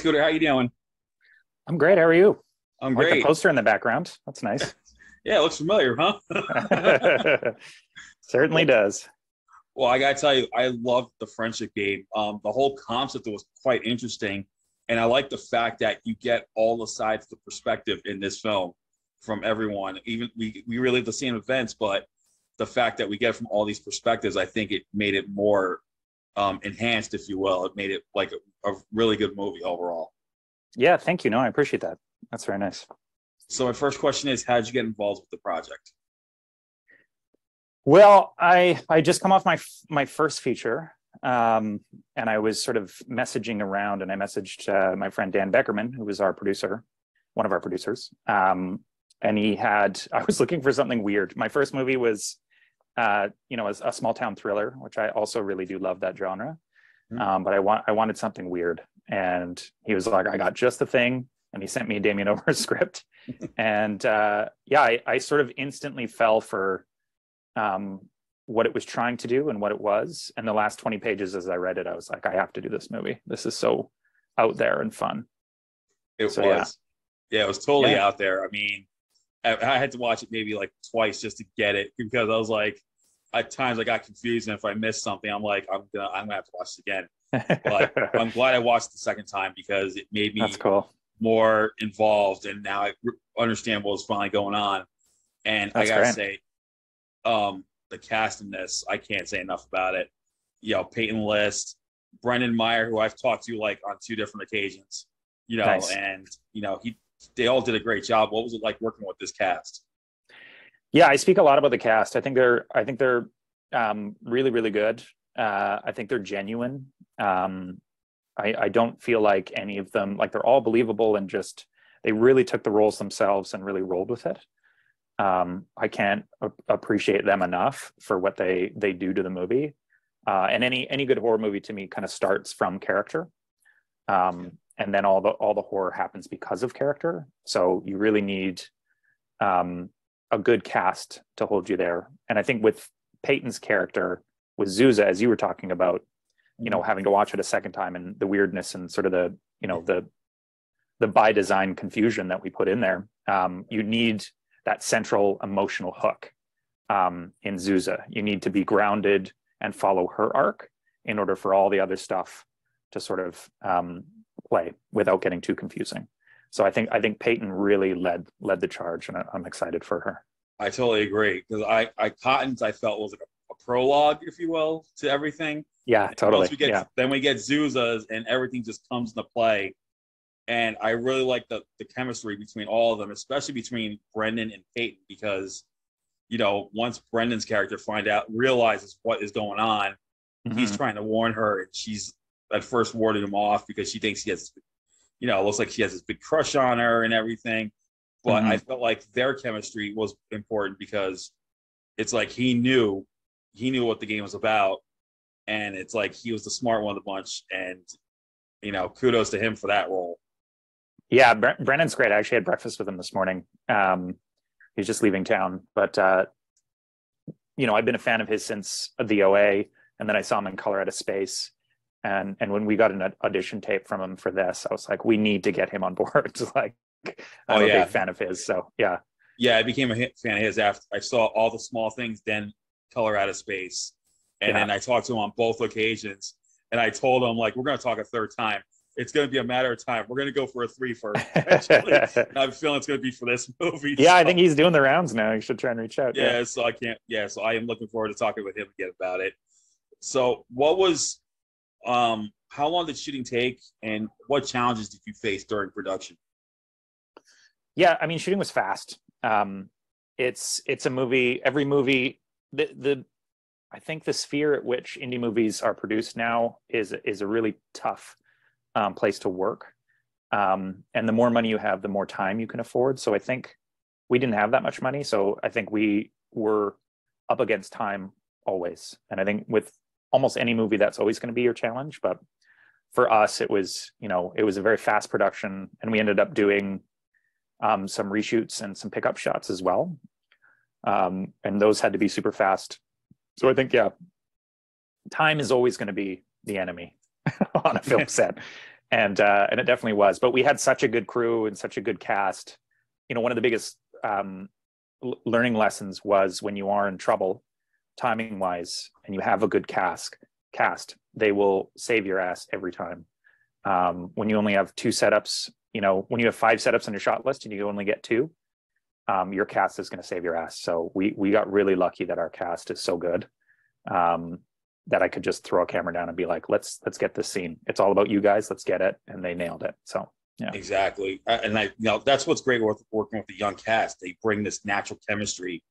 Scooter, how are you doing? I'm great. How are you? I'm I like great. the poster in the background. That's nice. yeah, it looks familiar, huh? Certainly does. well, I gotta tell you, I loved the friendship game. Um, the whole concept was quite interesting, and I like the fact that you get all the sides of the perspective in this film from everyone. Even we we relive the same events, but the fact that we get from all these perspectives, I think it made it more um, enhanced, if you will. It made it like a, a really good movie overall. Yeah, thank you. No, I appreciate that. That's very nice. So my first question is, how did you get involved with the project? Well, I I just come off my my first feature, um, and I was sort of messaging around, and I messaged uh, my friend Dan Beckerman, who was our producer, one of our producers, um, and he had. I was looking for something weird. My first movie was, uh, you know, a, a small town thriller, which I also really do love that genre. Mhm. Um, but I want I wanted something weird, and he was like, "I got just the thing," and he sent me Damien over script, and uh, yeah, I, I sort of instantly fell for um, what it was trying to do and what it was. And the last 20 pages, as I read it, I was like, I have to do this movie. This is so out there and fun. It So, was, yeah. it was totally Yeah. out there. I mean, I, I had to watch it maybe like twice just to get it because I was like, at times I got confused, and if I missed something, I'm like, I'm gonna, I'm gonna have to watch it again. But I'm glad I watched it the second time because it made me That's cool. more involved, and now I understand what was finally going on. And I gotta great. say, um, the cast in this, I can't say enough about it. You know, Peyton List, Brendan Meyer, who I've talked to like on two different occasions. You know, Nice. and you know he, they all did a great job. What was it like working with this cast? Yeah, I speak a lot about the cast. I think they're I think they're um, really really good. Uh, I think they're genuine. Um, I, I don't feel like any of them like they're all believable and just they really took the roles themselves and really rolled with it. Um, I can't a- appreciate them enough for what they they do to the movie. Uh, and any any good horror movie to me kind of starts from character, um, and then all the all the horror happens because of character. So you really need um, a good cast to hold you there. And I think with Peyton's character, with Zuza, as you were talking about, you know, having to watch it a second time and the weirdness and sort of the, you know, the the by design confusion that we put in there. Um, you need that central emotional hook um, in Zuza. You need to be grounded and follow her arc in order for all the other stuff to sort of um, play without getting too confusing. So I think I think Peyton really led led the charge, and I- I'm excited for her. I totally agree because I, I Cottons I felt was like a, a prologue, if you will, to everything. Yeah, totally. Once we get, yeah, then we get Zuzas and everything just comes into play. And I really like the, the chemistry between all of them, especially between Brendan and Peyton, because, you know, once Brendan's character find out, realizes what is going on, he's Mhm. trying to warn her. And she's at first warding him off because she thinks he has, you know, it looks like she has this big crush on her and everything. But I felt like their chemistry was important because it's like he knew, he knew what the game was about and it's like he was the smart one of the bunch and you know kudos to him for that role yeah. Bre- Brendan's great. I actually had breakfast with him this morning. Um, he's just leaving town, but uh, you know, I've been a fan of his since the OA, and then I saw him in Color Out of Space. And and when we got an audition tape from him for this, I was like, we need to get him on board. like, I'm Oh, a big fan of his. So yeah, yeah i became a fan of his after i saw all the small things then color out of space and Yeah. then i talked to him on both occasions and i told him like we're going to talk a third time it's going to be a matter of time we're going to go for a three first. And i'm feeling it's going to be for this movie yeah. I think he's doing the rounds now. You should try and reach out. yeah so i can't yeah so i am looking forward to talking with him again about it so what was um how long did shooting take and what challenges did you face during production? Yeah i mean shooting was fast. Um it's it's a movie every movie the the i think the sphere at which indie movies are produced now is is a really tough um, place to work. Um and the more money you have the more time you can afford. So i think we didn't have that much money. So i think we were up against time always. And i think with almost any movie that's always going to be your challenge but for us it was you know it was a very fast production and we ended up doing um, some reshoots and some pickup shots as well. Um, and those had to be super fast. So I think, yeah, time is always going to be the enemy on a film set. and uh, and it definitely was. But we had such a good crew and such a good cast. You know, one of the biggest um, learning lessons was when you are in trouble, timing wise, and you have a good cast. Cast, they will save your ass every time. Um, when you only have two setups, you know, when you have five setups on your shot list and you only get two, um, your cast is going to save your ass. So we we got really lucky that our cast is so good. Um, that I could just throw a camera down and be like, let's let's get this scene. It's all about you guys. Let's get it, and they nailed it. So yeah, exactly. Uh, and I, you know, that's what's great with working with the young cast. They bring this natural chemistry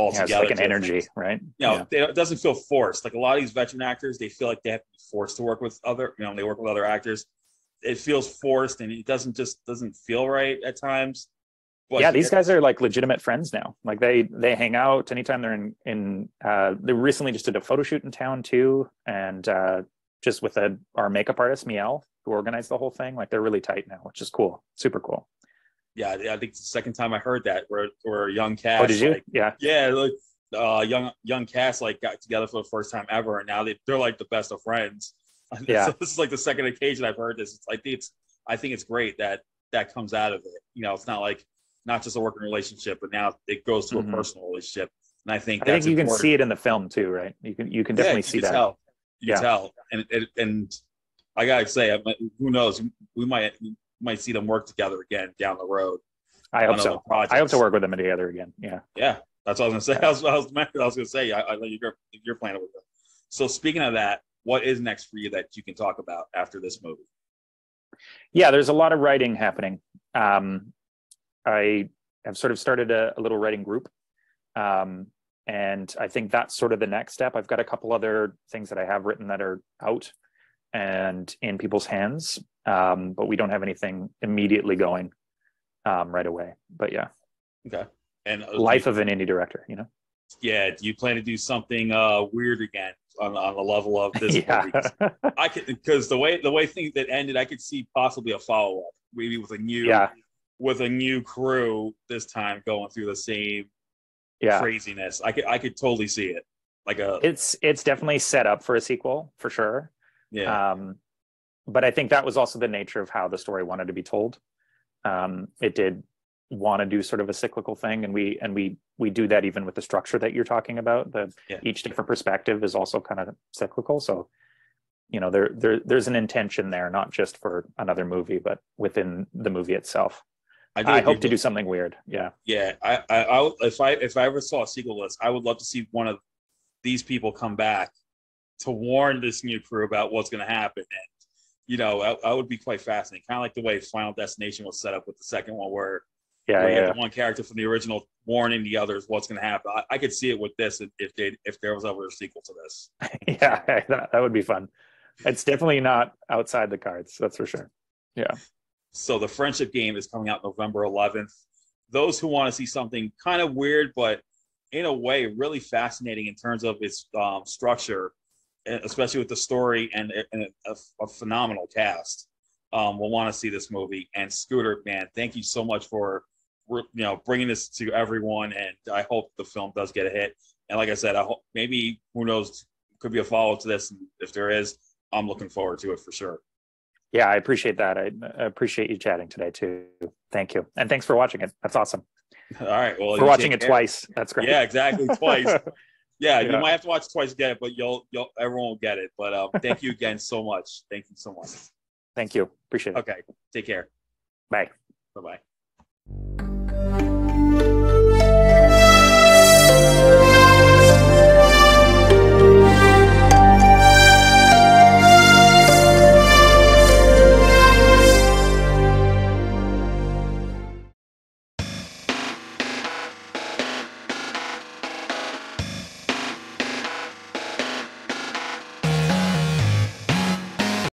all yeah, together. like an energy, right? You know, yeah. it doesn't feel forced. Like a lot of these veteran actors, they feel like they have to be forced to work with other. You know, they work with other actors. It feels forced, and it doesn't just doesn't feel right at times. But yeah, these guys are like legitimate friends now. Like they they hang out anytime they're in in. Uh, they recently just did a photo shoot in town too, and uh, just with a, our makeup artist Miel, who organized the whole thing. Like they're really tight now, which is cool, super cool. Yeah, I think it's the second time I heard that. Where where young cast. Oh, did you? Like, yeah, yeah, like uh, young young cast like got together for the first time ever, and now they they're like the best of friends. Yeah, so this is like the second occasion I've heard this. It's, I think it's I think it's great that that comes out of it. You know, it's not like not just a working relationship, but now it goes to Mhm. a personal relationship. And I think I think you can see it in the film too, right? You can you can definitely you see can that. Tell. You Yeah. can tell, and and, and I gotta say, who knows? We might might see them work together again down the road. I hope so. I hope to work with them together again. Yeah. Yeah, that's what I was gonna say. I was, I was, I was gonna say. I, I you're you're planning with them. So speaking of that, what is next for you that you can talk about after this movie? yeah there's a lot of writing happening um, i have sort of started a, a little writing group um, and i think that's sort of the next step i've got a couple other things that i have written that are out and in people's hands um, but we don't have anything immediately going um, right away. But yeah. Okay. And uh, life of an indie director you know? Yeah, do you plan to do something uh, weird again on, on the level of this yeah? I could because the way the way things that ended, I could see possibly a follow up, maybe with a new yeah. with a new crew this time going through the same yeah. craziness. I could I could totally see it. Like a it's it's definitely set up for a sequel for sure. Yeah. Um, but I think that was also the nature of how the story wanted to be told. Um, it did want to do sort of a cyclical thing, and we and we we do that even with the structure that you're talking about. The Yeah. each different perspective is also kind of cyclical. So, you know, there there there's an intention there, not just for another movie, but within the movie itself. do I hope to do something weird. Yeah, Yeah, I, I, I if I if I ever saw a sequel list, I would love to see one of these people come back to warn this new crew about what's going to happen, and you know, I, I would be quite fascinating. Kind of like the way Final Destination was set up with the second one, where, yeah, where yeah. one character from the original warning the others what's going to happen. I, I could see it with this if, they if there was ever a sequel to this. yeah, that, that would be fun. It's definitely not outside the cards. That's for sure. Yeah. So the friendship game is coming out November 11th. Those who want to see something kind of weird, but in a way really fascinating in terms of its um, structure, especially with the story and, and a, a phenomenal cast, um, will want to see this movie. And Scooter, man, thank you so much for you know bringing this to everyone. And I hope the film does get a hit. And like I said, I hope maybe who knows could be a follow up to this. And if there is, I'm looking forward to it for sure. Yeah, I appreciate that. I appreciate you chatting today too. Thank you. And thanks for watching it. That's awesome. All right. Well, for watching it care. twice. That's great. Yeah, exactly. Twice. Yeah, you might have to watch twice to get it, but you'll you'll everyone will get it. But um, thank you again so much. Thank you so much. Thank you. Appreciate it. Okay, take care. Bye. Bye bye.